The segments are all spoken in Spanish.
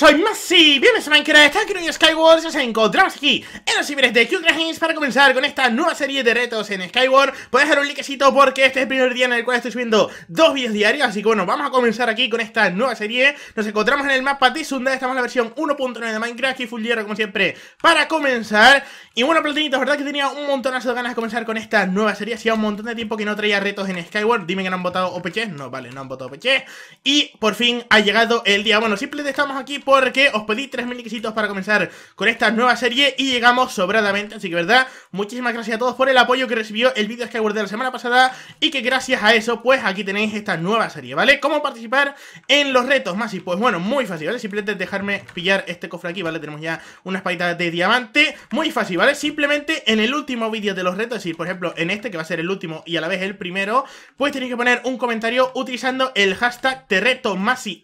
Soy Masi, bienvenidos a Minecraft, aquí en Skyward, nos encontramos aquí en los ciberes de Games para comenzar con esta nueva serie de retos en Skyward. Puedes dejar un likecito porque este es el primer día en el cual estoy subiendo dos vídeos diarios, así que bueno, vamos a comenzar aquí con esta nueva serie. Nos encontramos en el mapa de Sunda, estamos en la versión 1.9 de Minecraft y full hierro como siempre para comenzar. Y bueno Platinitos, verdad que tenía un montonazo de ganas de comenzar con esta nueva serie, hacía un montón de tiempo que no traía retos en Skyward. Dime que no han votado OPC, no, vale, no han votado OPC Y por fin ha llegado el día, bueno, simplemente estamos aquí porque os pedí 3.000 likecitos para comenzar con esta nueva serie y llegamos sobradamente, así que verdad, muchísimas gracias a todos por el apoyo que recibió el vídeo Skyward de la semana pasada y que gracias a eso, pues aquí tenéis esta nueva serie, ¿vale? ¿Cómo participar en los retos más? Y pues bueno, muy fácil, ¿vale? Simplemente dejarme pillar este cofre aquí, ¿vale? Tenemos ya una espadita de diamante, muy fácil, ¿vale? Simplemente en el último vídeo de los retos, es decir, por ejemplo, en este que va a ser el último y a la vez el primero, pues tenéis que poner un comentario utilizando el hashtag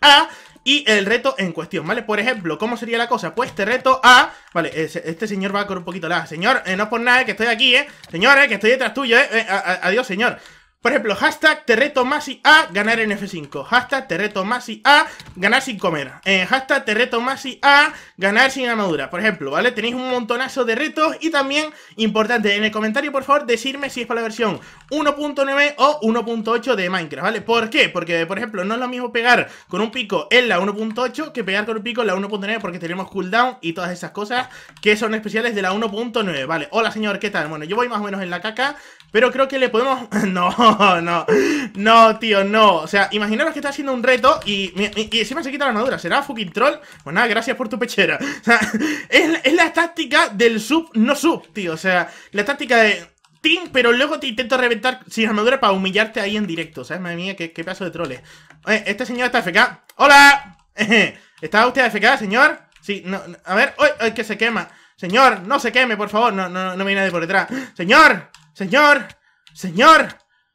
A y el reto en cuestión, ¿vale? Por ejemplo, ¿cómo sería la cosa? Pues te reto a... Vale, este señor va con un poquito la... Señor, eh, no por nada que estoy aquí, ¿eh? Señor, eh, que estoy detrás tuyo, ¿eh? eh adiós, señor por ejemplo, hashtag te reto más y a ganar en F5. Hashtag te reto más y a ganar sin comer. Eh, hashtag te reto más y a ganar sin armadura. Por ejemplo, ¿vale? Tenéis un montonazo de retos y también, importante, en el comentario, por favor, decirme si es para la versión 1.9 o 1.8 de Minecraft, ¿vale? ¿Por qué? Porque, por ejemplo, no es lo mismo pegar con un pico en la 1.8 que pegar con un pico en la 1.9 porque tenemos cooldown y todas esas cosas que son especiales de la 1.9, ¿vale? Hola, señor, ¿qué tal? Bueno, yo voy más o menos en la caca, pero creo que le podemos... no, no, no, tío, no O sea, imaginaros que está haciendo un reto y, y, encima se quita la armadura ¿Será fucking troll? Pues nada, gracias por tu pechera O sea, es, la táctica del sub, no sub, tío O sea, la táctica de... Team, pero luego te intento reventar sin armadura para humillarte ahí en directo ¿Sabes? Madre mía, qué, qué pedazo de troles eh, Este señor está FK ¡Hola! ¿Está usted FK, señor? Sí, no, a ver, ¡ay, que se quema! Señor, no se queme, por favor No, no, no me nadie por detrás ¡Señor! ¡Señor! ¡Señor!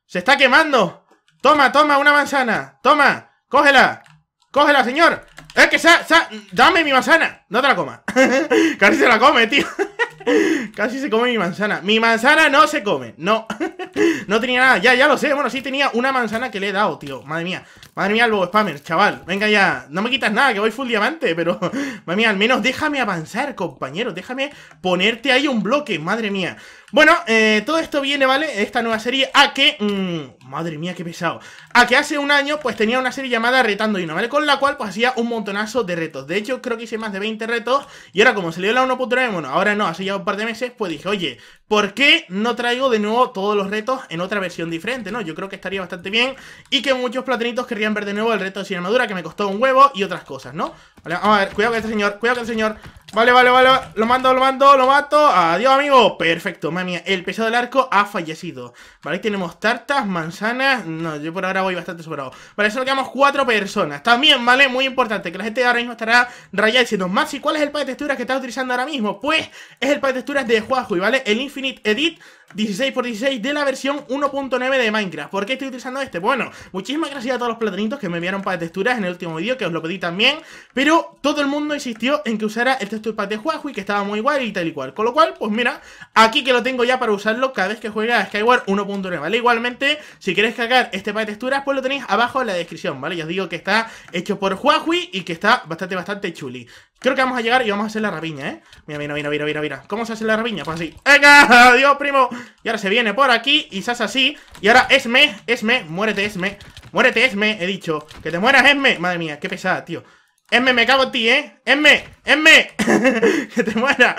¡Se está quemando! ¡Toma, toma, una manzana! ¡Toma! ¡Cógela! ¡Cógela, señor! ¡Es que sa, sa ¡Dame mi manzana! No te la coma Casi se la come, tío Casi se come mi manzana Mi manzana no se come, no No tenía nada, ya, ya lo sé Bueno, sí tenía una manzana que le he dado, tío Madre mía, madre mía, bobo spammer, chaval Venga ya, no me quitas nada, que voy full diamante Pero, madre mía, al menos déjame avanzar, compañero Déjame ponerte ahí un bloque, madre mía Bueno, eh, todo esto viene, ¿vale? Esta nueva serie a que... Mmm, madre mía, qué pesado A que hace un año, pues tenía una serie llamada Retando y ¿vale? Con la cual, pues hacía un montonazo de retos De hecho, creo que hice más de 20 retos Y ahora, como salió la 1.9, bueno, ahora no, así ya un par de meses, pues dije, oye, ¿por qué no traigo de nuevo todos los retos en otra versión diferente, no? Yo creo que estaría bastante bien y que muchos platinitos querrían ver de nuevo el reto sin armadura, que me costó un huevo y otras cosas, ¿no? Vale, vamos a ver, cuidado con este señor, cuidado con este señor Vale, vale, vale, lo mando, lo mando, lo mato Adiós, amigo, perfecto, mami el peso del arco ha fallecido Vale, tenemos tartas, manzanas No, yo por ahora voy bastante sobrado Vale, solo quedamos cuatro personas También, ¿vale? Muy importante, que la gente ahora mismo estará rayada diciendo Maxi, ¿cuál es el pack de texturas que estás utilizando ahora mismo? Pues, es el pack de texturas de Huawei, ¿vale? El Infinite Edit 16x16 de la versión 1.9 de Minecraft ¿Por qué estoy utilizando este? Bueno, muchísimas gracias a todos los platanitos que me enviaron para texturas en el último vídeo Que os lo pedí también Pero todo el mundo insistió en que usara el texture pack de Huawei Que estaba muy guay y tal y cual Con lo cual, pues mira, aquí que lo tengo ya para usarlo cada vez que juegue a Skyward 1.9 ¿Vale? Igualmente, si queréis cargar este pack de texturas Pues lo tenéis abajo en la descripción, ¿vale? Ya os digo que está hecho por Huawei y que está bastante, bastante chuli Creo que vamos a llegar y vamos a hacer la rabiña, ¿eh? Mira, mira, mira, mira, mira, mira ¿Cómo se hace la rabiña? Pues así ¡Venga! ¡Adiós, primo! Y ahora se viene por aquí y se hace así Y ahora Esme, Esme, muérete Esme Muérete Esme, he dicho Que te mueras Esme Madre mía, qué pesada, tío Esme, me cago en ti, ¿eh? Esme, Esme Que te muera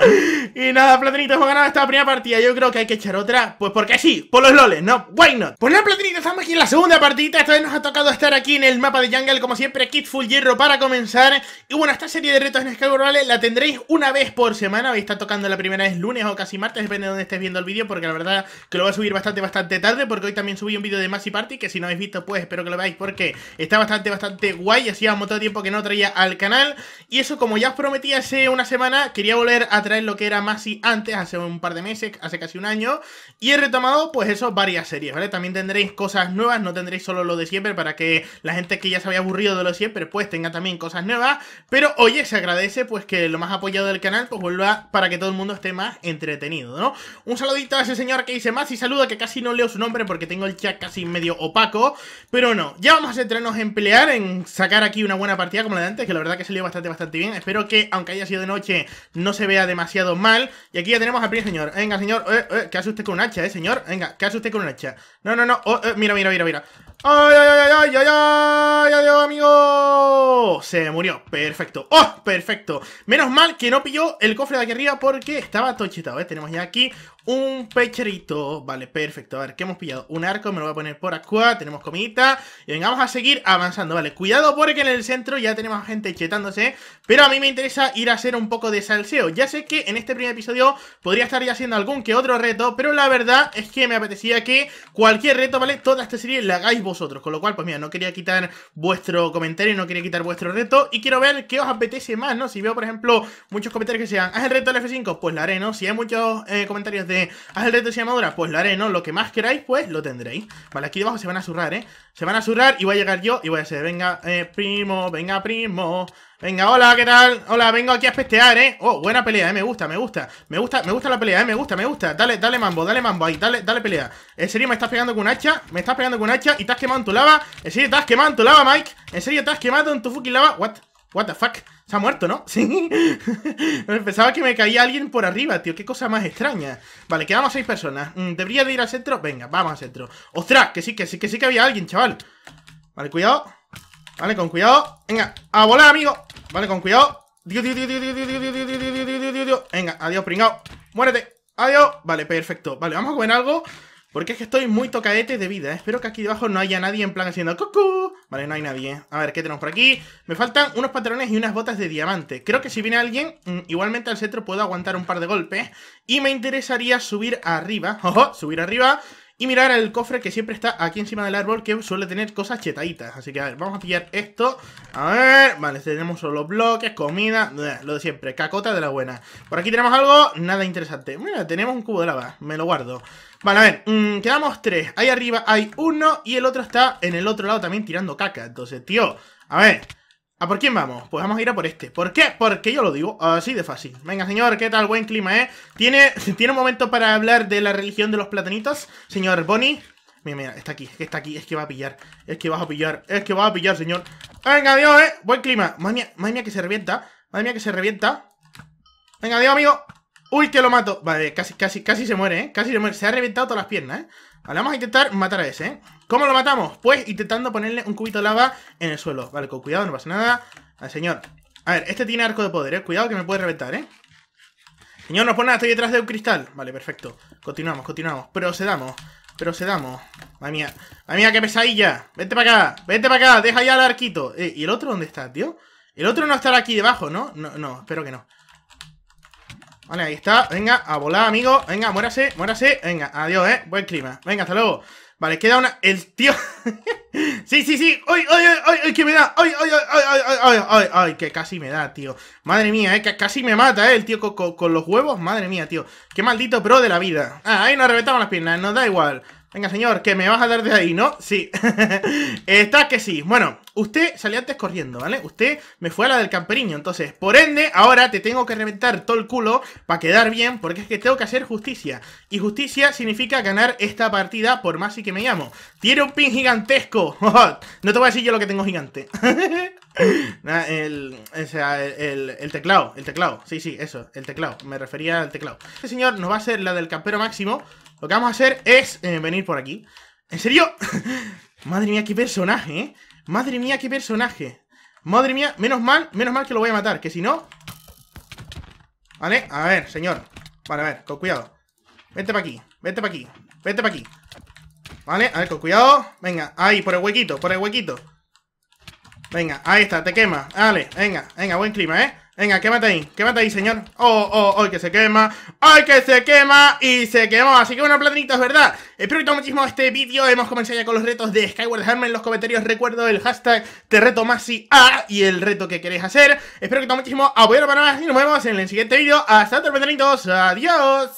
Y nada, Platinitos, hemos ganado esta primera partida Yo creo que hay que echar otra Pues porque sí, por los loles, ¿no? Why not? Pues nada, Platinitos, estamos aquí en la segunda partida Esta vez nos ha tocado estar aquí en el mapa de Jungle Como siempre, Kit Full Hierro para comenzar Y bueno, esta serie de retos en Skyward ¿vale? La tendréis una vez por semana a estar tocando la primera vez lunes o casi martes Depende de donde estés viendo el vídeo Porque la verdad que lo voy a subir bastante, bastante tarde Porque hoy también subí un vídeo de Maxi Party Que si no habéis visto, pues espero que lo veáis Porque está bastante, bastante guay Hacía un montón de tiempo que no traía al canal y eso, como ya os prometí hace una semana, quería volver a traer lo que era Masi antes, hace un par de meses, hace casi un año. Y he retomado, pues eso, varias series, ¿vale? También tendréis cosas nuevas, no tendréis solo lo de siempre, para que la gente que ya se había aburrido de lo siempre, pues tenga también cosas nuevas. Pero oye, se agradece, pues que lo más apoyado del canal, pues vuelva para que todo el mundo esté más entretenido, ¿no? Un saludito a ese señor que dice Masi, saluda, que casi no leo su nombre porque tengo el chat casi medio opaco. Pero no, ya vamos a centrarnos en pelear, en sacar aquí una buena partida como la de antes, que la verdad que salió bastante, bastante bien. Espero que, aunque haya sido de noche, no se vea demasiado mal. Y aquí ya tenemos al primer señor. Venga, señor, eh, eh, ¿qué hace usted con un hacha, eh, señor? Venga, ¿qué hace usted con un hacha? No, no, no, oh, eh, mira, mira, mira, mira. ¡Ay, ay, ay, ay, ay, ay! ¡Adiós, amigo! Se murió, perfecto ¡Oh, perfecto! Menos mal que no pilló el cofre de aquí arriba porque estaba tochetado, ¿eh? Tenemos ya aquí un pecherito, vale, perfecto A ver, ¿qué hemos pillado? Un arco, me lo voy a poner por acá Tenemos comidita Y venga, vamos a seguir avanzando, vale Cuidado porque en el centro ya tenemos gente chetándose Pero a mí me interesa ir a hacer un poco de salseo Ya sé que en este primer episodio podría estar ya haciendo algún que otro reto Pero la verdad es que me apetecía que cualquier reto, ¿vale? Toda esta serie la hagáis vosotros Con lo cual, pues mira, no quería quitar vuestro comentario No quería quitar vuestro reto Y quiero ver qué os apetece más, ¿no? Si veo, por ejemplo, muchos comentarios que sean Haz el reto del F5, pues la haré, ¿no? Si hay muchos eh, comentarios de haz el reto de llamadura, pues lo haré, ¿no? Lo que más queráis, pues lo tendréis. Vale, aquí debajo se van a zurrar, ¿eh? Se van a zurrar y voy a llegar yo y voy a ser, venga, eh, primo, venga, primo. Venga, hola, ¿qué tal? Hola, vengo aquí a pestear, ¿eh? Oh, buena pelea, ¿eh? Me gusta, me gusta Me gusta, me gusta la pelea, ¿eh? Me gusta, me gusta Dale, dale mambo, dale mambo ahí, dale, dale pelea ¿En serio me estás pegando con un hacha? Me estás pegando con un hacha y te has quemado en tu lava ¿En serio te has quemado en tu lava, Mike? ¿En serio te has quemado en tu fucking lava? What? What the fuck? Se ha muerto, ¿no? Sí. Pensaba que me caía alguien por arriba, tío. Qué cosa más extraña. Vale, quedamos seis personas. Mm, ¿Debería de ir al centro? Venga, vamos al centro. ¡Ostras! Que sí, que sí, que sí que había alguien, chaval. Vale, cuidado. Vale, con cuidado. Venga, a volar, amigo. Vale, con cuidado. Dios, Dios, Dios, Dios, Dios, Dios, Dios, Dios, Dios, Dios. Venga, adiós, pringao. Muérete. Adiós. Vale, perfecto. Vale, vamos a comer algo. Porque es que estoy muy tocadete de vida, ¿eh? Espero que aquí debajo no haya nadie en plan haciendo cucú. Vale, no hay nadie, A ver, ¿qué tenemos por aquí? Me faltan unos pantalones y unas botas de diamante. Creo que si viene alguien, igualmente al centro puedo aguantar un par de golpes. Y me interesaría subir arriba. ¡Ojo! Subir arriba. Y mirar el cofre que siempre está aquí encima del árbol Que suele tener cosas chetaditas. Así que a ver, vamos a pillar esto. A ver, vale, tenemos solo bloques, comida Lo de siempre, cacota de la buena. Por aquí tenemos algo, nada interesante. Mira, tenemos un cubo de lava, me lo guardo. Vale, a ver, mmm, quedamos tres. Ahí arriba hay uno y el otro está en el otro lado también tirando caca. Entonces, tío, a ver ¿A por quién vamos? Pues vamos a ir a por este ¿Por qué? Porque yo lo digo, así de fácil Venga, señor, ¿qué tal? Buen clima, ¿eh? ¿Tiene, ¿tiene un momento para hablar de la religión de los platanitos? Señor Bonnie Mira, mira, está aquí, está aquí, es que va a pillar Es que va a pillar, es que va a pillar, señor Venga, adiós, ¿eh? Buen clima Madre mía, madre mía que se revienta Madre mía que se revienta Venga, adiós, amigo Uy, que lo mato Vale, casi, casi, casi se muere, ¿eh? Casi se muere Se ha reventado todas las piernas, ¿eh? Vale, vamos a intentar matar a ese, ¿eh? ¿Cómo lo matamos? Pues intentando ponerle un cubito de lava en el suelo Vale, con cuidado, no pasa nada Al señor A ver, este tiene arco de poder, ¿eh? Cuidado que me puede reventar, ¿eh? Señor, no pone nada, estoy detrás de un cristal Vale, perfecto Continuamos, continuamos Procedamos Procedamos Madre mía Madre mía, qué pesadilla Vente para acá Vente para acá Deja ya el arquito eh, ¿Y el otro dónde está, tío? El otro no estará aquí debajo, ¿no? No, no, espero que no Vale, ahí está, venga, a volar, amigo Venga, muérase, muérase, venga, adiós, eh Buen clima, venga, hasta luego Vale, queda una... El tío... sí, sí, sí. ¡Ay, ay, ay, ay! ¡Que me da! ¡Ay, ay, ay, ay, ay, ay, ay! ¡Ay, que casi me da, tío! Madre mía, eh, que casi me mata, eh, el tío con, con, los huevos. Madre mía, tío. Qué maldito pro de la vida. Ah, ahí nos reventamos las piernas, nos da igual. Venga, señor, que me vas a dar de ahí, ¿no? Sí. Está que sí. Bueno, usted salió antes corriendo, ¿vale? Usted me fue a la del camperiño. Entonces, por ende, ahora te tengo que reventar todo el culo para quedar bien, porque es que tengo que hacer justicia. Y justicia significa ganar esta partida por más y que me llamo. Tiene un pin gigantesco. no te voy a decir yo lo que tengo gigante. el, o sea, el, el, teclado, el teclado. Sí, sí, eso, el teclado. Me refería al teclado. Este señor nos va a hacer la del campero máximo. Lo que vamos a hacer es eh, venir por aquí. ¿En serio? Madre mía, qué personaje, ¿eh? Madre mía, qué personaje. Madre mía, menos mal, menos mal que lo voy a matar, que si no... Vale, a ver, señor. Vale, a ver, con cuidado. Vente para aquí, vente para aquí, vente para aquí. Vale, a ver, con cuidado. Venga, ahí, por el huequito, por el huequito. Venga, ahí está, te quema. Vale, venga, venga, buen clima, ¿eh? Venga, quémate ahí, quémate ahí, señor. Oh, oh, oh, que se quema. ¡Ay, que se quema! Y se quemó. Así que bueno, platanitos, ¿verdad? Espero que te muchísimo este vídeo. Hemos comenzado ya con los retos de Skyward Dejadme en los comentarios. Recuerdo el hashtag Te A Y el reto que queréis hacer. Espero que te muchísimo. Apoyarlo para más Y nos vemos en el siguiente vídeo. Hasta luego, platanitos. Adiós